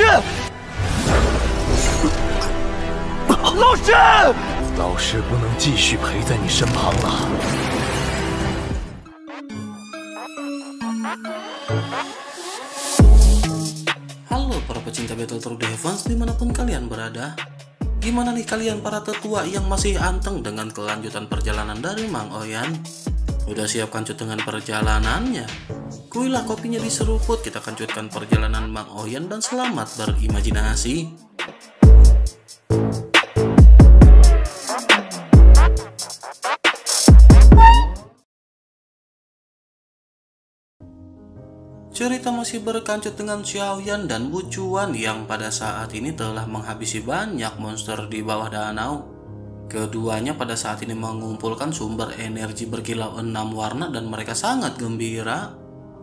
师，老师，老师不能继续陪在你身旁了。Halo para pecinta Battle Defense dimanapun kalian berada Gimana nih kalian para tetua yang masih anteng dengan kelanjutan perjalanan dari Mang Oyan? Udah siap kancut dengan perjalanannya? Kuilah kopinya diseruput, kita kancutkan perjalanan Mang Oyan dan selamat berimajinasi. Cerita masih berkancut dengan Xiaoyan dan Wuchuan yang pada saat ini telah menghabisi banyak monster di bawah danau. Keduanya pada saat ini mengumpulkan sumber energi berkilau enam warna dan mereka sangat gembira.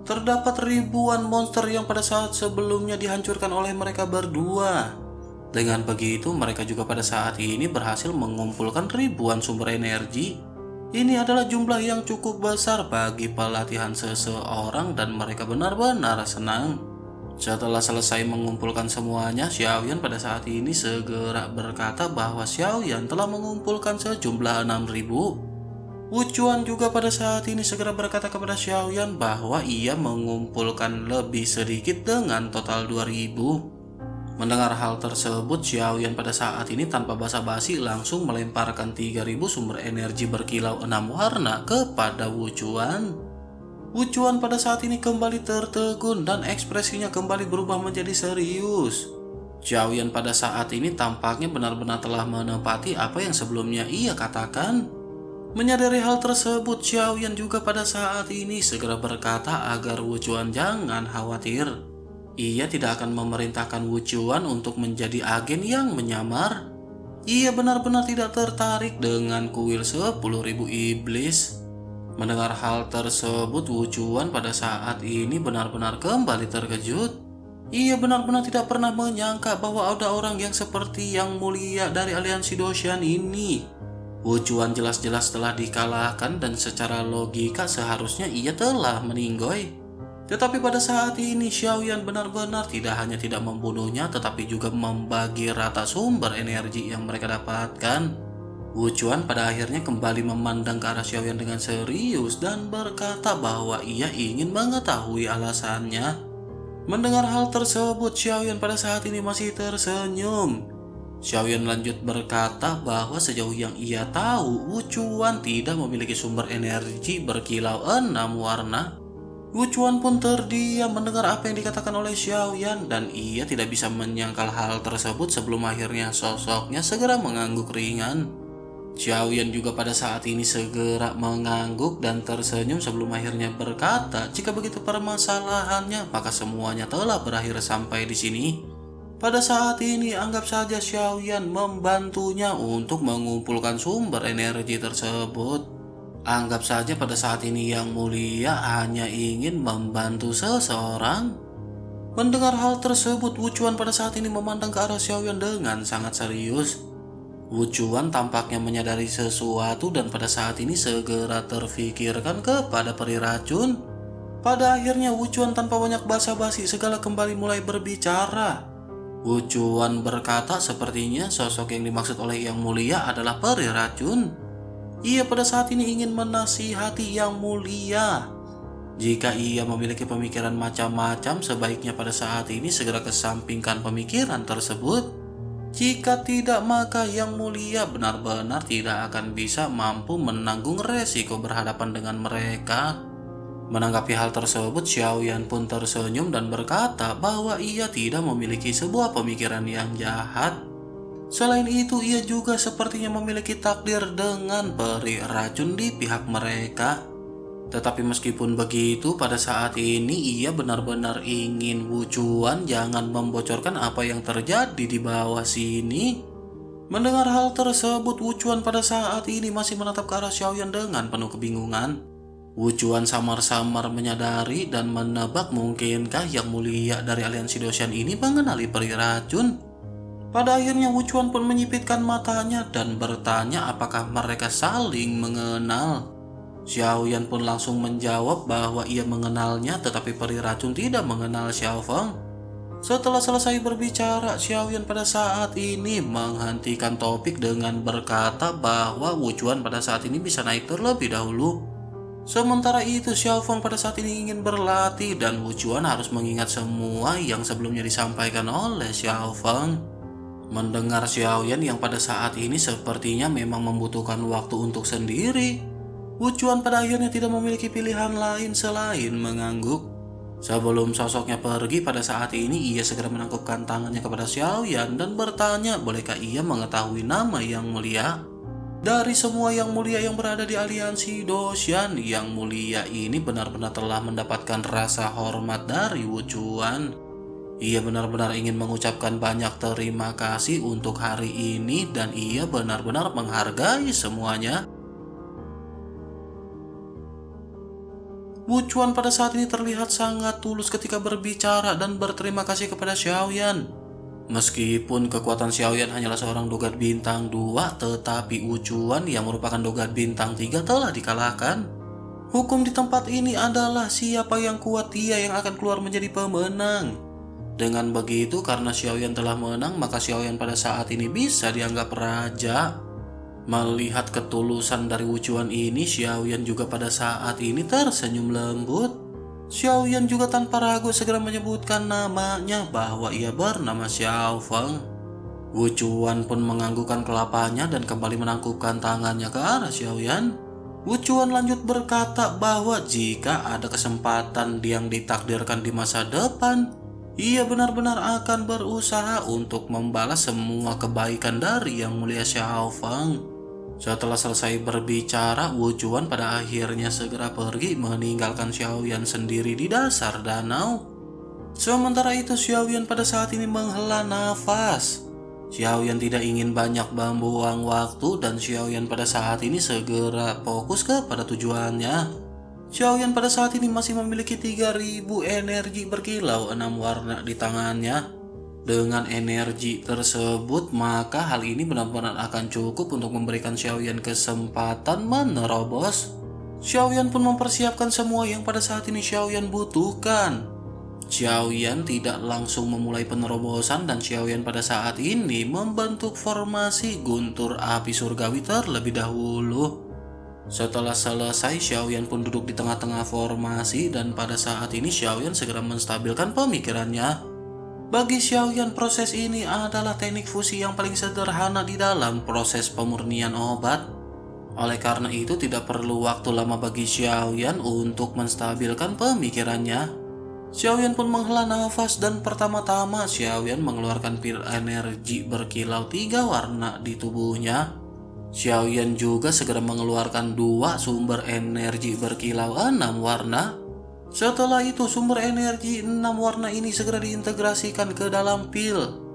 Terdapat ribuan monster yang pada saat sebelumnya dihancurkan oleh mereka berdua. Dengan begitu, mereka juga pada saat ini berhasil mengumpulkan ribuan sumber energi ini adalah jumlah yang cukup besar bagi pelatihan seseorang dan mereka benar-benar senang. Setelah selesai mengumpulkan semuanya, Xiaoyan pada saat ini segera berkata bahwa Xiaoyan telah mengumpulkan sejumlah 6000. Wuchuan juga pada saat ini segera berkata kepada Xiaoyan bahwa ia mengumpulkan lebih sedikit dengan total 2000. Mendengar hal tersebut, Xiaoyan pada saat ini tanpa basa-basi langsung melemparkan 3000 sumber energi berkilau enam warna kepada Wuchuan. Wuchuan pada saat ini kembali tertegun dan ekspresinya kembali berubah menjadi serius. Xiaoyan pada saat ini tampaknya benar-benar telah menepati apa yang sebelumnya ia katakan. Menyadari hal tersebut, Xiaoyan juga pada saat ini segera berkata agar Wuchuan jangan khawatir ia tidak akan memerintahkan Wuchuan untuk menjadi agen yang menyamar. Ia benar-benar tidak tertarik dengan kuil 10.000 iblis. Mendengar hal tersebut, Wuchuan pada saat ini benar-benar kembali terkejut. Ia benar-benar tidak pernah menyangka bahwa ada orang yang seperti yang mulia dari aliansi Doshan ini. Wuchuan jelas-jelas telah dikalahkan dan secara logika seharusnya ia telah meninggoy. Tetapi pada saat ini Xiaoyan benar-benar tidak hanya tidak membunuhnya tetapi juga membagi rata sumber energi yang mereka dapatkan. Wuchuan pada akhirnya kembali memandang ke arah Xiaoyan dengan serius dan berkata bahwa ia ingin mengetahui alasannya. Mendengar hal tersebut, Xiaoyan pada saat ini masih tersenyum. Xiaoyan lanjut berkata bahwa sejauh yang ia tahu, Wuchuan tidak memiliki sumber energi berkilau enam warna Wuchuan pun terdiam mendengar apa yang dikatakan oleh Xiaoyan dan ia tidak bisa menyangkal hal tersebut sebelum akhirnya sosoknya segera mengangguk ringan. Xiaoyan juga pada saat ini segera mengangguk dan tersenyum sebelum akhirnya berkata, "Jika begitu permasalahannya, maka semuanya telah berakhir sampai di sini." Pada saat ini anggap saja Xiaoyan membantunya untuk mengumpulkan sumber energi tersebut. Anggap saja pada saat ini yang mulia hanya ingin membantu seseorang. Mendengar hal tersebut, Wuchuan pada saat ini memandang ke arah Xiaoyan dengan sangat serius. Wuchuan tampaknya menyadari sesuatu dan pada saat ini segera terfikirkan kepada peri racun. Pada akhirnya Wuchuan tanpa banyak basa-basi segala kembali mulai berbicara. Wuchuan berkata sepertinya sosok yang dimaksud oleh Yang Mulia adalah peri racun. Ia pada saat ini ingin menasihati yang mulia. Jika ia memiliki pemikiran macam-macam, sebaiknya pada saat ini segera kesampingkan pemikiran tersebut. Jika tidak, maka yang mulia benar-benar tidak akan bisa mampu menanggung resiko berhadapan dengan mereka. Menanggapi hal tersebut, Xiaoyan pun tersenyum dan berkata bahwa ia tidak memiliki sebuah pemikiran yang jahat. Selain itu, ia juga sepertinya memiliki takdir dengan peri racun di pihak mereka. Tetapi meskipun begitu, pada saat ini ia benar-benar ingin Wucuan jangan membocorkan apa yang terjadi di bawah sini. Mendengar hal tersebut, Wucuan pada saat ini masih menatap ke arah Xiaoyan dengan penuh kebingungan. Wucuan samar-samar menyadari dan menebak mungkinkah yang mulia dari aliansi Doshan ini mengenali peri racun. Pada akhirnya Wuchuan pun menyipitkan matanya dan bertanya apakah mereka saling mengenal. Xiaoyan pun langsung menjawab bahwa ia mengenalnya tetapi peri racun tidak mengenal Xiao Feng. Setelah selesai berbicara, Xiaoyan pada saat ini menghentikan topik dengan berkata bahwa Wuchuan pada saat ini bisa naik terlebih dahulu. Sementara itu, Xiaofeng pada saat ini ingin berlatih dan Wuchuan harus mengingat semua yang sebelumnya disampaikan oleh Xiaofeng. Mendengar Xiaoyan yang pada saat ini sepertinya memang membutuhkan waktu untuk sendiri, Wuchuan pada akhirnya tidak memiliki pilihan lain selain mengangguk. Sebelum sosoknya pergi pada saat ini, ia segera menangkupkan tangannya kepada Xiaoyan dan bertanya bolehkah ia mengetahui nama yang mulia. Dari semua yang mulia yang berada di aliansi Doshan, yang mulia ini benar-benar telah mendapatkan rasa hormat dari Wuchuan. Ia benar-benar ingin mengucapkan banyak terima kasih untuk hari ini dan ia benar-benar menghargai semuanya. Wuchuan pada saat ini terlihat sangat tulus ketika berbicara dan berterima kasih kepada Xiaoyan. Meskipun kekuatan Xiaoyan hanyalah seorang dogat bintang 2, tetapi Wuchuan yang merupakan dogat bintang 3 telah dikalahkan. Hukum di tempat ini adalah siapa yang kuat dia yang akan keluar menjadi pemenang. Dengan begitu, karena Xiaoyan telah menang, maka Xiaoyan pada saat ini bisa dianggap raja. Melihat ketulusan dari Wuchuan ini, Xiaoyan juga pada saat ini tersenyum lembut. Xiaoyan juga tanpa ragu segera menyebutkan namanya bahwa ia bernama Xiao Feng. Wuchuan pun menganggukkan kelapanya dan kembali menangkupkan tangannya ke arah Xiaoyan. Wuchuan lanjut berkata bahwa jika ada kesempatan yang ditakdirkan di masa depan, ia benar-benar akan berusaha untuk membalas semua kebaikan dari Yang Mulia Xiao Feng. Setelah selesai berbicara, Wujuan pada akhirnya segera pergi meninggalkan Xiaoyan sendiri di dasar danau. Sementara itu Xiaoyan pada saat ini menghela nafas. Xiaoyan tidak ingin banyak membuang waktu dan Xiaoyan pada saat ini segera fokus kepada tujuannya. Xiaoyan pada saat ini masih memiliki 3000 energi berkilau enam warna di tangannya. Dengan energi tersebut, maka hal ini benar-benar akan cukup untuk memberikan Xiaoyan kesempatan menerobos. Xiaoyan pun mempersiapkan semua yang pada saat ini Xiaoyan butuhkan. Xiaoyan tidak langsung memulai penerobosan dan Xiaoyan pada saat ini membentuk formasi guntur api surgawi terlebih dahulu. Setelah selesai, Xiaoyan pun duduk di tengah-tengah formasi dan pada saat ini Xiaoyan segera menstabilkan pemikirannya. Bagi Xiaoyan, proses ini adalah teknik fusi yang paling sederhana di dalam proses pemurnian obat. Oleh karena itu, tidak perlu waktu lama bagi Xiaoyan untuk menstabilkan pemikirannya. Xiaoyan pun menghela nafas dan pertama-tama Xiaoyan mengeluarkan pil energi berkilau tiga warna di tubuhnya. Xiaoyan juga segera mengeluarkan dua sumber energi berkilau enam warna. Setelah itu sumber energi enam warna ini segera diintegrasikan ke dalam pil.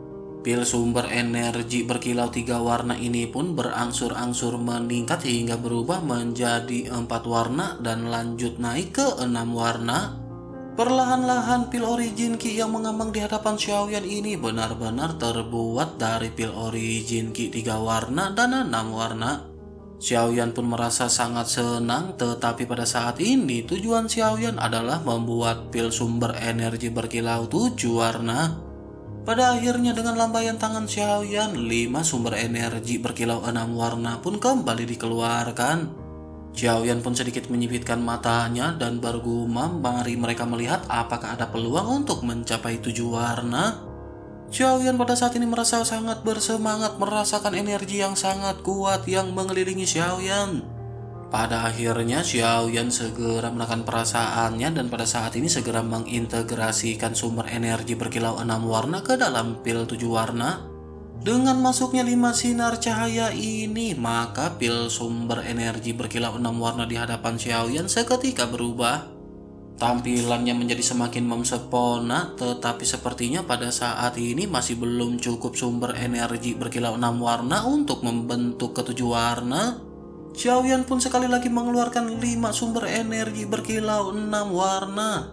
Pil sumber energi berkilau tiga warna ini pun berangsur-angsur meningkat hingga berubah menjadi empat warna dan lanjut naik ke enam warna. Perlahan-lahan pil origin Ki yang mengambang di hadapan Xiaoyan ini benar-benar terbuat dari pil origin Ki tiga warna dan enam warna. Xiaoyan pun merasa sangat senang, tetapi pada saat ini tujuan Xiaoyan adalah membuat pil sumber energi berkilau tujuh warna. Pada akhirnya dengan lambaian tangan Xiaoyan, lima sumber energi berkilau enam warna pun kembali dikeluarkan. Xiaoyan pun sedikit menyipitkan matanya dan bergumam mari mereka melihat apakah ada peluang untuk mencapai tujuh warna. Xiaoyan pada saat ini merasa sangat bersemangat merasakan energi yang sangat kuat yang mengelilingi Xiaoyan. Pada akhirnya Xiaoyan segera menekan perasaannya dan pada saat ini segera mengintegrasikan sumber energi berkilau enam warna ke dalam pil tujuh warna. Dengan masuknya lima sinar cahaya ini, maka pil sumber energi berkilau enam warna di hadapan Xiaoyan seketika berubah. Tampilannya menjadi semakin memsepona, tetapi sepertinya pada saat ini masih belum cukup sumber energi berkilau enam warna untuk membentuk ketujuh warna. Xiaoyan pun sekali lagi mengeluarkan lima sumber energi berkilau enam warna.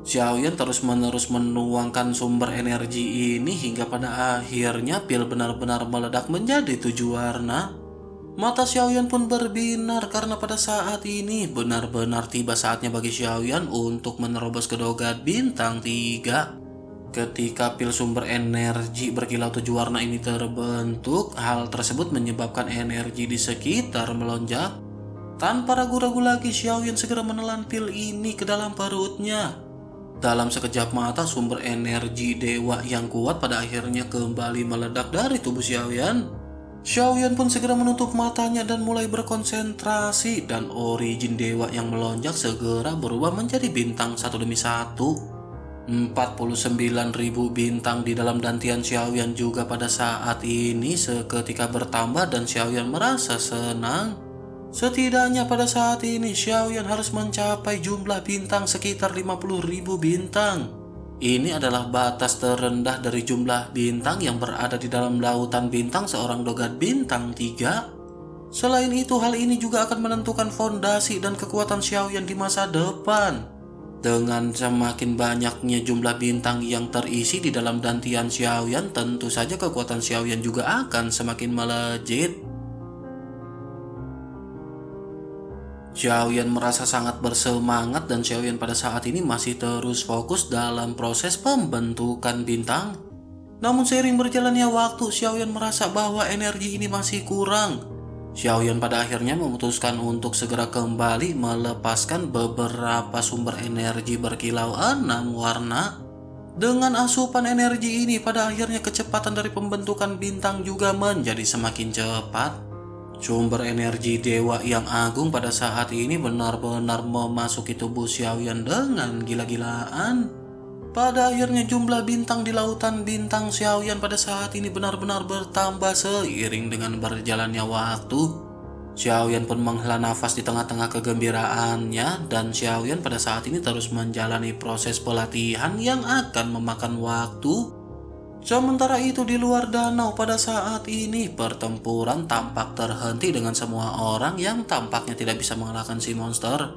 Xiaoyan terus-menerus menuangkan sumber energi ini hingga pada akhirnya pil benar-benar meledak menjadi tujuh warna. Mata Xiaoyan pun berbinar karena pada saat ini benar-benar tiba saatnya bagi Xiaoyan untuk menerobos ke dogat bintang 3. Ketika pil sumber energi berkilau tujuh warna ini terbentuk, hal tersebut menyebabkan energi di sekitar melonjak. Tanpa ragu-ragu lagi, Xiaoyan segera menelan pil ini ke dalam perutnya. Dalam sekejap mata, sumber energi dewa yang kuat pada akhirnya kembali meledak dari tubuh Xiaoyan. Xiaoyan pun segera menutup matanya dan mulai berkonsentrasi dan origin dewa yang melonjak segera berubah menjadi bintang satu demi satu. 49.000 bintang di dalam dantian Xiaoyan juga pada saat ini seketika bertambah dan Xiaoyan merasa senang. Setidaknya pada saat ini Xiaoyan harus mencapai jumlah bintang sekitar 50.000 bintang. Ini adalah batas terendah dari jumlah bintang yang berada di dalam lautan bintang seorang dogat bintang 3. Selain itu hal ini juga akan menentukan fondasi dan kekuatan Xiaoyan di masa depan. Dengan semakin banyaknya jumlah bintang yang terisi di dalam dantian Xiaoyan, tentu saja kekuatan Xiaoyan juga akan semakin melejit. Xiaoyan merasa sangat bersemangat dan Xiaoyan pada saat ini masih terus fokus dalam proses pembentukan bintang. Namun seiring berjalannya waktu, Xiaoyan merasa bahwa energi ini masih kurang Xiaoyan pada akhirnya memutuskan untuk segera kembali melepaskan beberapa sumber energi berkilau enam warna. Dengan asupan energi ini pada akhirnya kecepatan dari pembentukan bintang juga menjadi semakin cepat. Sumber energi dewa yang agung pada saat ini benar-benar memasuki tubuh Xiaoyan dengan gila-gilaan. Pada akhirnya jumlah bintang di lautan bintang Xiaoyan pada saat ini benar-benar bertambah seiring dengan berjalannya waktu. Xiaoyan pun menghela nafas di tengah-tengah kegembiraannya dan Xiaoyan pada saat ini terus menjalani proses pelatihan yang akan memakan waktu. Sementara itu di luar danau pada saat ini pertempuran tampak terhenti dengan semua orang yang tampaknya tidak bisa mengalahkan si monster.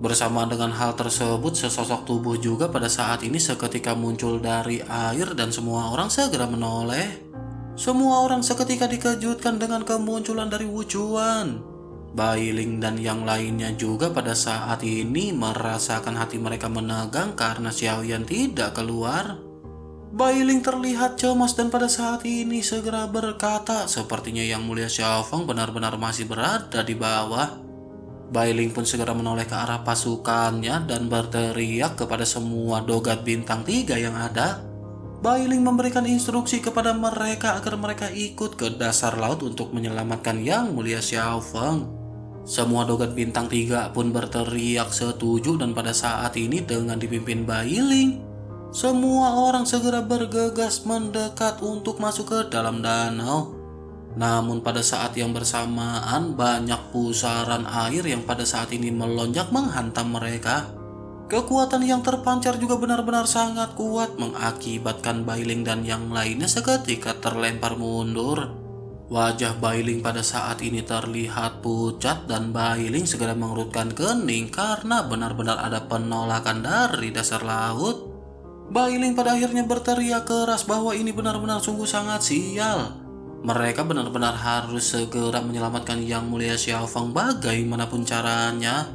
Bersama dengan hal tersebut, sesosok tubuh juga pada saat ini seketika muncul dari air dan semua orang segera menoleh. Semua orang seketika dikejutkan dengan kemunculan dari Wujuan. Bailing dan yang lainnya juga pada saat ini merasakan hati mereka menegang karena Xiaoyan tidak keluar. Bailing terlihat cemas dan pada saat ini segera berkata sepertinya yang mulia Xiaofeng benar-benar masih berada di bawah. Bailing pun segera menoleh ke arah pasukannya dan berteriak kepada semua dogat bintang tiga yang ada. Bailing memberikan instruksi kepada mereka agar mereka ikut ke dasar laut untuk menyelamatkan Yang Mulia Xiao Feng. Semua dogat bintang tiga pun berteriak setuju dan pada saat ini dengan dipimpin Bailing, semua orang segera bergegas mendekat untuk masuk ke dalam danau. Namun pada saat yang bersamaan banyak pusaran air yang pada saat ini melonjak menghantam mereka. Kekuatan yang terpancar juga benar-benar sangat kuat mengakibatkan Bailing dan yang lainnya seketika terlempar mundur. Wajah Bailing pada saat ini terlihat pucat dan Bailing segera mengerutkan kening karena benar-benar ada penolakan dari dasar laut. Bailing pada akhirnya berteriak keras bahwa ini benar-benar sungguh sangat sial. Mereka benar-benar harus segera menyelamatkan Yang Mulia Xiaofeng bagaimanapun caranya.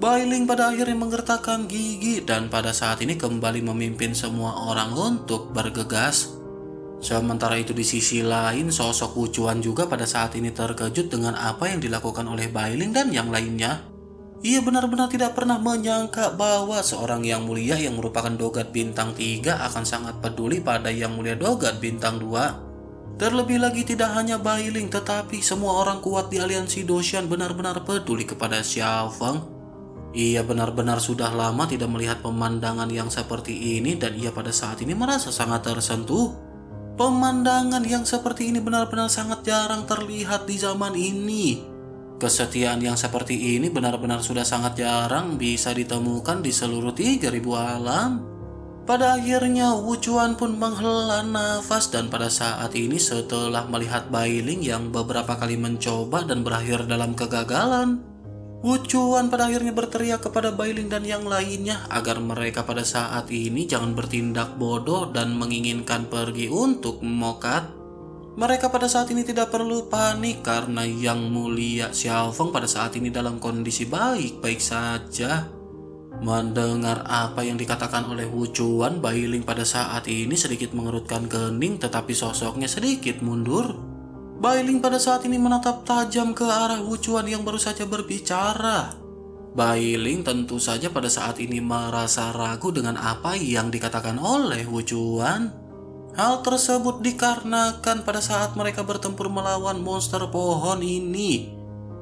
Bailing pada akhirnya menggertakkan gigi dan pada saat ini kembali memimpin semua orang untuk bergegas. Sementara itu di sisi lain, sosok Wucuan juga pada saat ini terkejut dengan apa yang dilakukan oleh Bailing dan yang lainnya. Ia benar-benar tidak pernah menyangka bahwa seorang yang mulia yang merupakan dogat bintang 3 akan sangat peduli pada yang mulia dogat bintang 2. Terlebih lagi tidak hanya Bailing tetapi semua orang kuat di aliansi Doshan benar-benar peduli kepada Xiao Feng. Ia benar-benar sudah lama tidak melihat pemandangan yang seperti ini dan ia pada saat ini merasa sangat tersentuh. Pemandangan yang seperti ini benar-benar sangat jarang terlihat di zaman ini. Kesetiaan yang seperti ini benar-benar sudah sangat jarang bisa ditemukan di seluruh 3000 alam. Pada akhirnya Wucuan pun menghela nafas dan pada saat ini setelah melihat Bailing yang beberapa kali mencoba dan berakhir dalam kegagalan, Wucuan pada akhirnya berteriak kepada Bailing dan yang lainnya agar mereka pada saat ini jangan bertindak bodoh dan menginginkan pergi untuk memokat. Mereka pada saat ini tidak perlu panik karena Yang Mulia Xiaofeng pada saat ini dalam kondisi baik-baik saja. Mendengar apa yang dikatakan oleh Wucuan, Bailing pada saat ini sedikit mengerutkan kening tetapi sosoknya sedikit mundur. Bailing pada saat ini menatap tajam ke arah Wucuan yang baru saja berbicara. Bailing tentu saja pada saat ini merasa ragu dengan apa yang dikatakan oleh Wucuan. Hal tersebut dikarenakan pada saat mereka bertempur melawan monster pohon ini,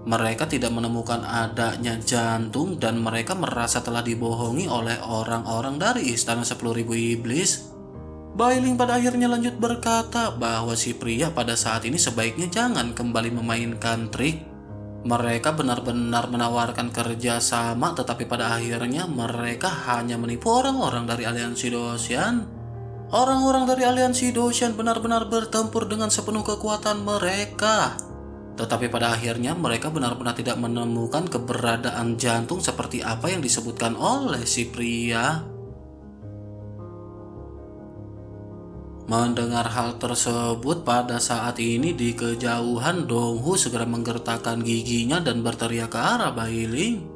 mereka tidak menemukan adanya jantung dan mereka merasa telah dibohongi oleh orang-orang dari istana 10.000 iblis. Bailing pada akhirnya lanjut berkata bahwa si pria pada saat ini sebaiknya jangan kembali memainkan trik. Mereka benar-benar menawarkan kerja sama tetapi pada akhirnya mereka hanya menipu orang-orang dari aliansi Dosian. Orang-orang dari aliansi Dosian benar-benar bertempur dengan sepenuh kekuatan mereka. Tetapi pada akhirnya mereka benar-benar tidak menemukan keberadaan jantung seperti apa yang disebutkan oleh si pria. Mendengar hal tersebut pada saat ini di kejauhan Donghu segera menggertakkan giginya dan berteriak ke arah Bailing.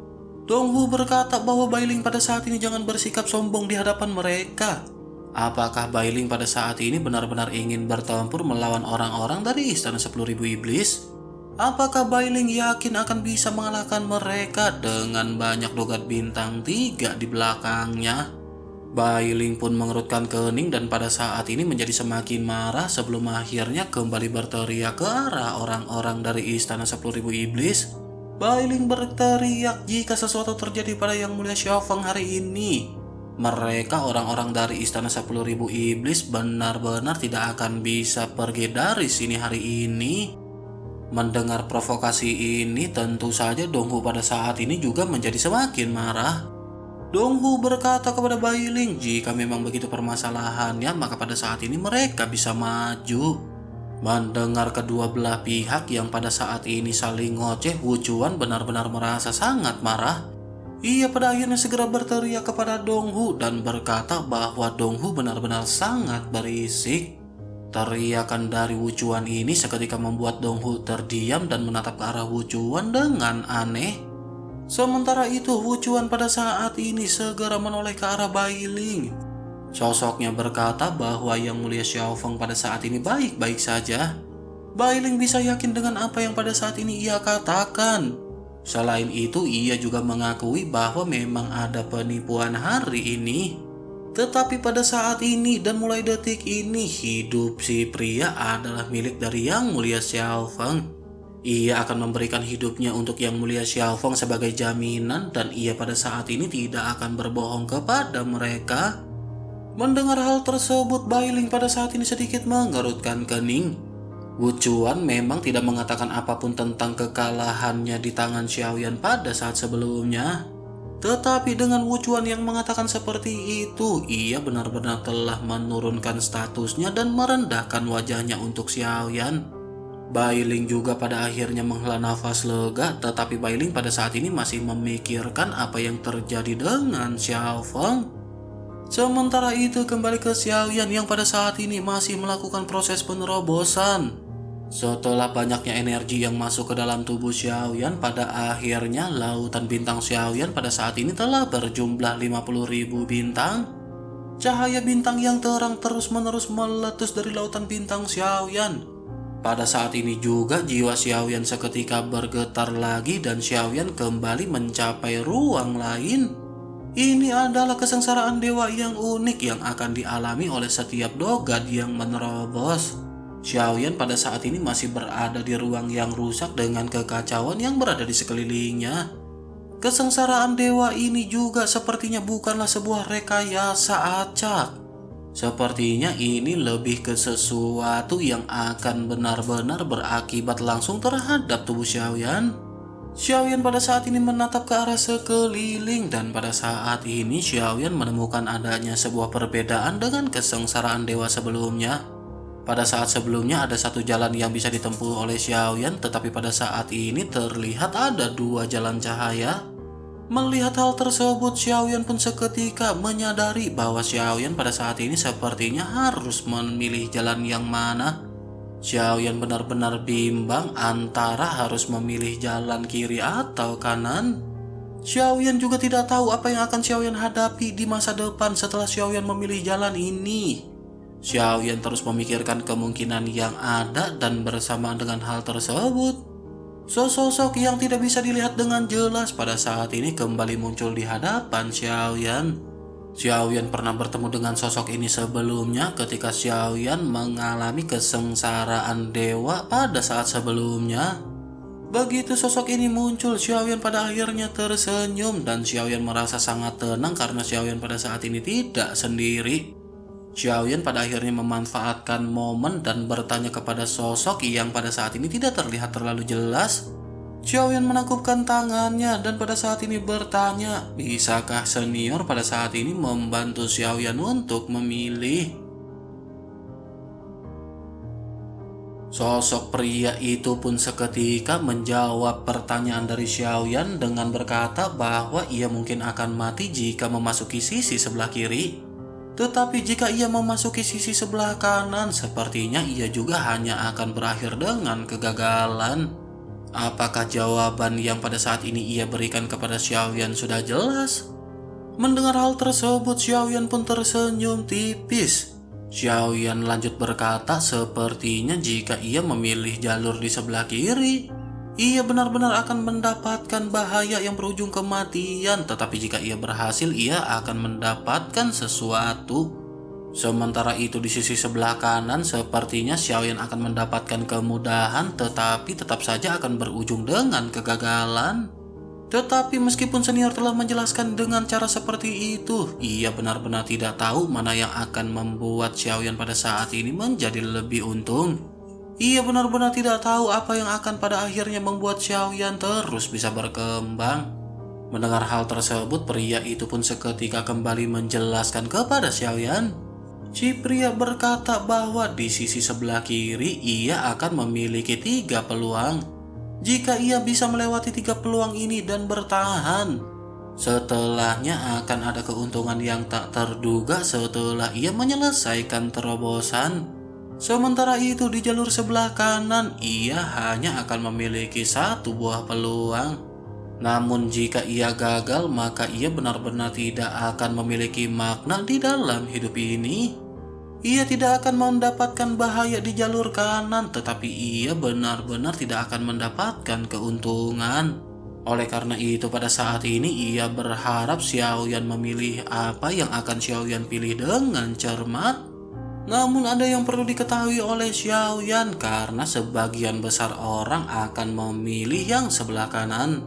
Donghu berkata bahwa Bailing pada saat ini jangan bersikap sombong di hadapan mereka. Apakah Bailing pada saat ini benar-benar ingin bertempur melawan orang-orang dari istana 10.000 iblis? Apakah Bailing yakin akan bisa mengalahkan mereka dengan banyak logat bintang tiga di belakangnya? Bailing pun mengerutkan kening dan pada saat ini menjadi semakin marah sebelum akhirnya kembali berteriak ke arah orang-orang dari istana 10.000 iblis. Bailing berteriak jika sesuatu terjadi pada Yang Mulia Xiaofeng hari ini. Mereka orang-orang dari istana 10.000 iblis benar-benar tidak akan bisa pergi dari sini hari ini. Mendengar provokasi ini tentu saja Donghu pada saat ini juga menjadi semakin marah. Donghu berkata kepada Bailing jika memang begitu permasalahannya maka pada saat ini mereka bisa maju. Mendengar kedua belah pihak yang pada saat ini saling ngoceh, Wucuan benar-benar merasa sangat marah. Ia pada akhirnya segera berteriak kepada Donghu dan berkata bahwa Donghu benar-benar sangat berisik. Teriakan dari Wucuan ini seketika membuat Donghu terdiam dan menatap ke arah Wucuan dengan aneh. Sementara itu Wucuan pada saat ini segera menoleh ke arah Bailing. Sosoknya berkata bahwa Yang Mulia Xiaofeng pada saat ini baik-baik saja. Bailing bisa yakin dengan apa yang pada saat ini ia katakan. Selain itu, ia juga mengakui bahwa memang ada penipuan hari ini. Tetapi pada saat ini dan mulai detik ini hidup si pria adalah milik dari Yang Mulia Xiaofeng. Ia akan memberikan hidupnya untuk Yang Mulia Xiaofeng sebagai jaminan dan ia pada saat ini tidak akan berbohong kepada mereka. Mendengar hal tersebut, Bailing pada saat ini sedikit mengerutkan kening. Wucuan memang tidak mengatakan apa pun tentang kekalahannya di tangan Xiaoyan pada saat sebelumnya. Tetapi dengan Wucuan yang mengatakan seperti itu, ia benar-benar telah menurunkan statusnya dan merendahkan wajahnya untuk Xiaoyan. Bailing juga pada akhirnya menghela nafas lega, tetapi Bailing pada saat ini masih memikirkan apa yang terjadi dengan Xiao Feng. Sementara itu kembali ke Xiaoyan yang pada saat ini masih melakukan proses penerobosan. Setelah banyaknya energi yang masuk ke dalam tubuh Xiaoyan, pada akhirnya lautan bintang Xiaoyan pada saat ini telah berjumlah 50.000 bintang. Cahaya bintang yang terang terus-menerus meletus dari lautan bintang Xiaoyan. Pada saat ini juga jiwa Xiaoyan seketika bergetar lagi dan Xiaoyan kembali mencapai ruang lain. Ini adalah kesengsaraan dewa yang unik yang akan dialami oleh setiap dogad yang menerobos. Xiaoyan pada saat ini masih berada di ruang yang rusak dengan kekacauan yang berada di sekelilingnya. Kesengsaraan dewa ini juga sepertinya bukanlah sebuah rekayasa acak. Sepertinya ini lebih ke sesuatu yang akan benar-benar berakibat langsung terhadap tubuh Xiaoyan. Xiaoyan pada saat ini menatap ke arah sekeliling dan pada saat ini Xiaoyan menemukan adanya sebuah perbedaan dengan kesengsaraan dewa sebelumnya. Pada saat sebelumnya ada satu jalan yang bisa ditempuh oleh Xiaoyan, tetapi pada saat ini terlihat ada dua jalan cahaya. Melihat hal tersebut, Xiaoyan pun seketika menyadari bahwa Xiaoyan pada saat ini sepertinya harus memilih jalan yang mana. Xiaoyan benar-benar bimbang antara harus memilih jalan kiri atau kanan. Xiaoyan juga tidak tahu apa yang akan Xiaoyan hadapi di masa depan setelah Xiaoyan memilih jalan ini. Xiaoyan terus memikirkan kemungkinan yang ada dan bersama dengan hal tersebut, sosok yang tidak bisa dilihat dengan jelas pada saat ini kembali muncul di hadapan Xiaoyan. Xiaoyan pernah bertemu dengan sosok ini sebelumnya ketika Xiaoyan mengalami kesengsaraan dewa pada saat sebelumnya. Begitu sosok ini muncul, Xiaoyan pada akhirnya tersenyum dan Xiaoyan merasa sangat tenang karena Xiaoyan pada saat ini tidak sendiri. Xiaoyan pada akhirnya memanfaatkan momen dan bertanya kepada sosok yang pada saat ini tidak terlihat terlalu jelas. Xiaoyan menangkupkan tangannya dan pada saat ini bertanya, bisakah senior pada saat ini membantu Xiaoyan untuk memilih? Sosok pria itu pun seketika menjawab pertanyaan dari Xiaoyan dengan berkata bahwa ia mungkin akan mati jika memasuki sisi sebelah kiri. Tetapi jika ia memasuki sisi sebelah kanan, sepertinya ia juga hanya akan berakhir dengan kegagalan. Apakah jawaban yang pada saat ini ia berikan kepada Xiaoyan sudah jelas? Mendengar hal tersebut, Xiaoyan pun tersenyum tipis. Xiaoyan lanjut berkata sepertinya jika ia memilih jalur di sebelah kiri, ia benar-benar akan mendapatkan bahaya yang berujung kematian, tetapi jika ia berhasil, ia akan mendapatkan sesuatu. Sementara itu di sisi sebelah kanan, sepertinya Xiaoyan akan mendapatkan kemudahan, tetapi tetap saja akan berujung dengan kegagalan. Tetapi meskipun senior telah menjelaskan dengan cara seperti itu, ia benar-benar tidak tahu mana yang akan membuat Xiaoyan pada saat ini menjadi lebih untung. Ia benar-benar tidak tahu apa yang akan pada akhirnya membuat Xiaoyan terus bisa berkembang. Mendengar hal tersebut, pria itu pun seketika kembali menjelaskan kepada Xiaoyan. Si pria berkata bahwa di sisi sebelah kiri ia akan memiliki tiga peluang jika ia bisa melewati tiga peluang ini dan bertahan. Setelahnya akan ada keuntungan yang tak terduga setelah ia menyelesaikan terobosan. Sementara itu di jalur sebelah kanan ia hanya akan memiliki satu buah peluang. Namun jika ia gagal maka ia benar-benar tidak akan memiliki makna di dalam hidup ini. Ia tidak akan mendapatkan bahaya di jalur kanan, tetapi ia benar-benar tidak akan mendapatkan keuntungan. Oleh karena itu pada saat ini ia berharap Xiaoyan memilih apa yang akan Xiaoyan pilih dengan cermat. Namun ada yang perlu diketahui oleh Xiaoyan karena sebagian besar orang akan memilih yang sebelah kanan.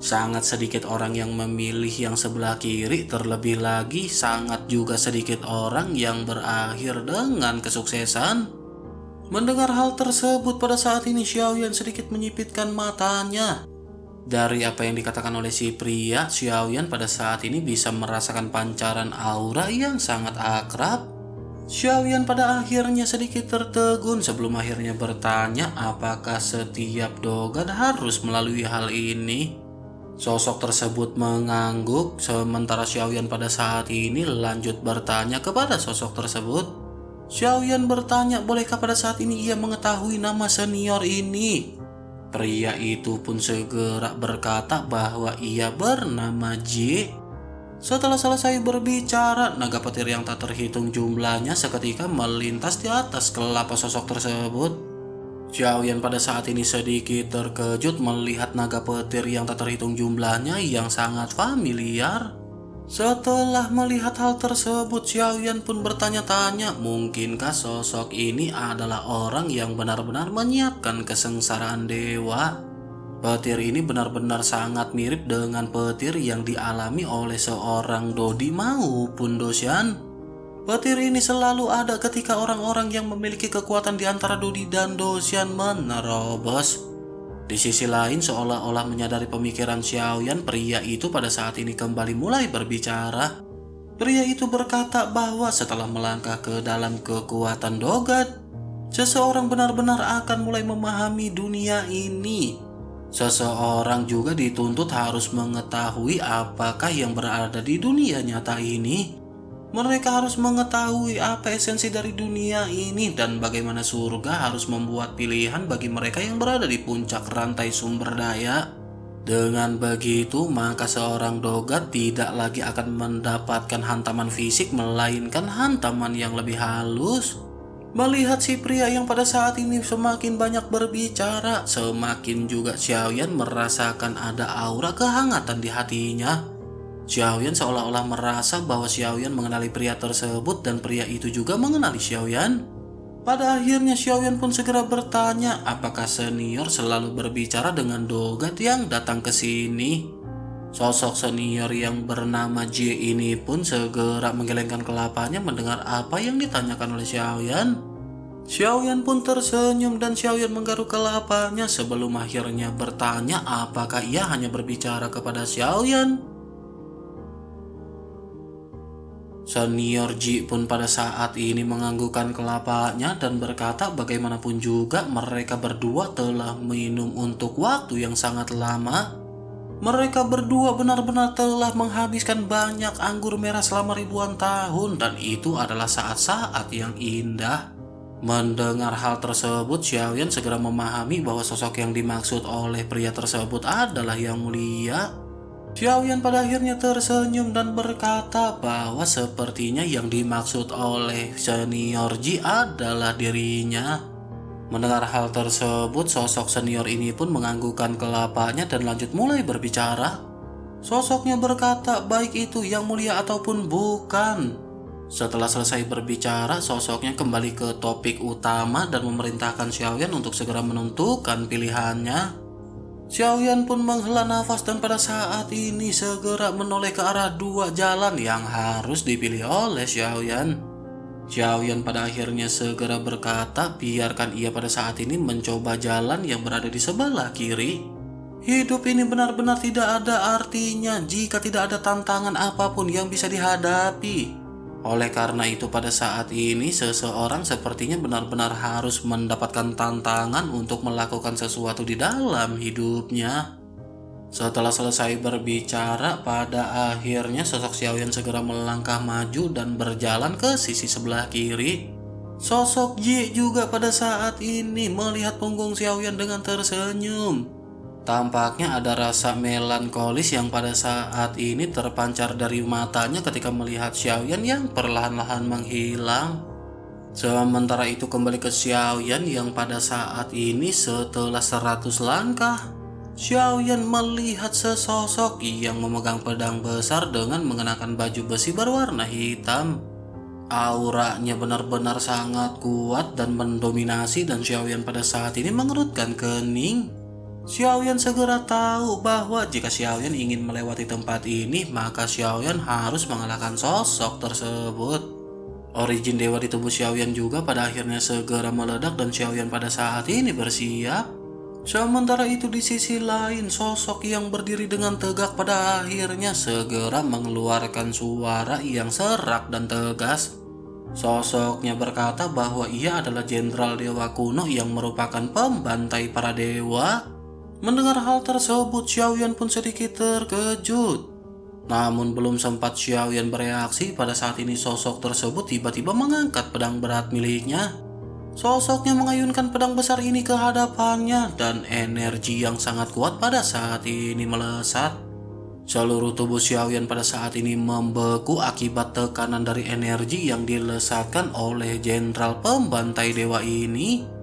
Sangat sedikit orang yang memilih yang sebelah kiri, terlebih lagi sangat juga sedikit orang yang berakhir dengan kesuksesan. Mendengar hal tersebut pada saat ini Xiaoyan sedikit menyipitkan matanya. Dari apa yang dikatakan oleh si pria, Xiaoyan pada saat ini bisa merasakan pancaran aura yang sangat akrab. Xiaoyan pada akhirnya sedikit tertegun sebelum akhirnya bertanya apakah setiap dogan harus melalui hal ini. Sosok tersebut mengangguk sementara Xiaoyan pada saat ini lanjut bertanya kepada sosok tersebut. Xiaoyan bertanya bolehkah pada saat ini ia mengetahui nama senior ini. Pria itu pun segera berkata bahwa ia bernama J. Setelah selesai berbicara, naga petir yang tak terhitung jumlahnya seketika melintas di atas kelapa sosok tersebut. Xiaoyan pada saat ini sedikit terkejut melihat naga petir yang tak terhitung jumlahnya yang sangat familiar. Setelah melihat hal tersebut, Xiaoyan pun bertanya-tanya, mungkinkah sosok ini adalah orang yang benar-benar menyiapkan kesengsaraan dewa? Petir ini benar-benar sangat mirip dengan petir yang dialami oleh seorang Dodi maupun Dosian. Petir ini selalu ada ketika orang-orang yang memiliki kekuatan di antara Dodi dan Dosian menerobos. Di sisi lain, seolah-olah menyadari pemikiran Xiaoyan, pria itu pada saat ini kembali mulai berbicara. Pria itu berkata bahwa setelah melangkah ke dalam kekuatan Dogat, seseorang benar-benar akan mulai memahami dunia ini. Seseorang juga dituntut harus mengetahui apakah yang berada di dunia nyata ini mereka harus mengetahui apa esensi dari dunia ini dan bagaimana surga harus membuat pilihan bagi mereka yang berada di puncak rantai sumber daya. Dengan begitu, maka seorang dogat tidak lagi akan mendapatkan hantaman fisik, melainkan hantaman yang lebih halus. Melihat si pria yang pada saat ini semakin banyak berbicara, semakin juga Xiaoyan merasakan ada aura kehangatan di hatinya. Xiaoyan seolah-olah merasa bahwa Xiaoyan mengenali pria tersebut dan pria itu juga mengenali Xiaoyan. Pada akhirnya Xiaoyan pun segera bertanya apakah senior selalu berbicara dengan Dogat yang datang ke sini. Sosok senior yang bernama J ini pun segera menggelengkan kelapanya mendengar apa yang ditanyakan oleh Xiaoyan. Xiaoyan pun tersenyum dan Xiaoyan menggaruk kelapanya sebelum akhirnya bertanya apakah ia hanya berbicara kepada Xiaoyan. Senior Ji pun pada saat ini menganggukkan kelapanya dan berkata bagaimanapun juga mereka berdua telah minum untuk waktu yang sangat lama. Mereka berdua benar-benar telah menghabiskan banyak anggur merah selama ribuan tahun dan itu adalah saat-saat yang indah. Mendengar hal tersebut, Xiaoyan segera memahami bahwa sosok yang dimaksud oleh pria tersebut adalah yang mulia. Xiaoyan pada akhirnya tersenyum dan berkata bahwa sepertinya yang dimaksud oleh senior Ji adalah dirinya. Mendengar hal tersebut, sosok senior ini pun menganggukkan kelapanya dan lanjut mulai berbicara. Sosoknya berkata, baik itu yang mulia ataupun bukan. Setelah selesai berbicara, sosoknya kembali ke topik utama dan memerintahkan Xiaoyan untuk segera menentukan pilihannya. Xiaoyan pun menghela nafas dan pada saat ini segera menoleh ke arah dua jalan yang harus dipilih oleh Xiaoyan. Xiaoyan pada akhirnya segera berkata biarkan ia pada saat ini mencoba jalan yang berada di sebelah kiri. Hidup ini benar-benar tidak ada artinya jika tidak ada tantangan apa pun yang bisa dihadapi. Oleh karena itu pada saat ini seseorang sepertinya benar-benar harus mendapatkan tantangan untuk melakukan sesuatu di dalam hidupnya. Setelah selesai berbicara, pada akhirnya sosok Xiaoyan segera melangkah maju dan berjalan ke sisi sebelah kiri. Sosok Ji juga pada saat ini melihat punggung Xiaoyan dengan tersenyum. Tampaknya ada rasa melankolis yang pada saat ini terpancar dari matanya ketika melihat Xiaoyan yang perlahan-lahan menghilang. Sementara itu kembali ke Xiaoyan yang pada saat ini setelah 100 langkah, Xiaoyan melihat sesosok yang memegang pedang besar dengan mengenakan baju besi berwarna hitam. Auranya benar-benar sangat kuat dan mendominasi dan Xiaoyan pada saat ini mengerutkan kening. Xiaoyan segera tahu bahwa jika Xiaoyan ingin melewati tempat ini, maka Xiaoyan harus mengalahkan sosok tersebut. Origin dewa di tubuh Xiaoyan juga pada akhirnya segera meledak dan Xiaoyan pada saat ini bersiap. Sementara itu di sisi lain, sosok yang berdiri dengan tegak pada akhirnya segera mengeluarkan suara yang serak dan tegas. Sosoknya berkata bahwa ia adalah jenderal dewa kuno yang merupakan pembantai para dewa. Mendengar hal tersebut, Xiaoyan pun sedikit terkejut. Namun belum sempat Xiaoyan bereaksi, pada saat ini sosok tersebut tiba-tiba mengangkat pedang berat miliknya. Sosoknya mengayunkan pedang besar ini ke hadapannya dan energi yang sangat kuat pada saat ini melesat. Seluruh tubuh Xiaoyan pada saat ini membeku akibat tekanan dari energi yang dilesatkan oleh jenderal pembantai dewa ini.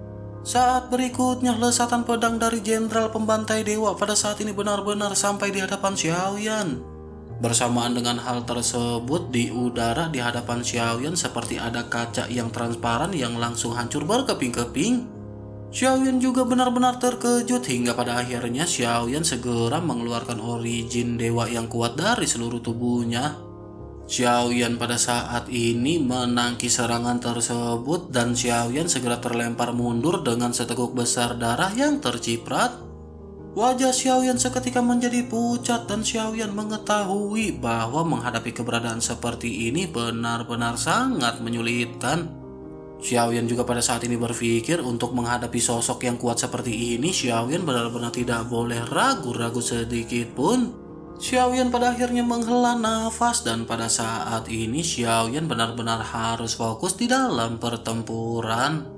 Saat berikutnya, lesatan pedang dari Jenderal Pembantai Dewa pada saat ini benar-benar sampai di hadapan Xiaoyan. Bersamaan dengan hal tersebut, di udara di hadapan Xiaoyan seperti ada kaca yang transparan yang langsung hancur berkeping-keping. Xiaoyan juga benar-benar terkejut hingga pada akhirnya Xiaoyan segera mengeluarkan origin dewa yang kuat dari seluruh tubuhnya. Xiaoyan pada saat ini menangki serangan tersebut dan Xiaoyan segera terlempar mundur dengan seteguk besar darah yang terciprat. Wajah Xiaoyan seketika menjadi pucat dan Xiaoyan mengetahui bahwa menghadapi keberadaan seperti ini benar-benar sangat menyulitkan. Xiaoyan juga pada saat ini berpikir untuk menghadapi sosok yang kuat seperti ini Xiaoyan benar-benar tidak boleh ragu-ragu sedikit pun. Xiaoyan pada akhirnya menghela nafas dan pada saat ini Xiaoyan benar-benar harus fokus di dalam pertempuran.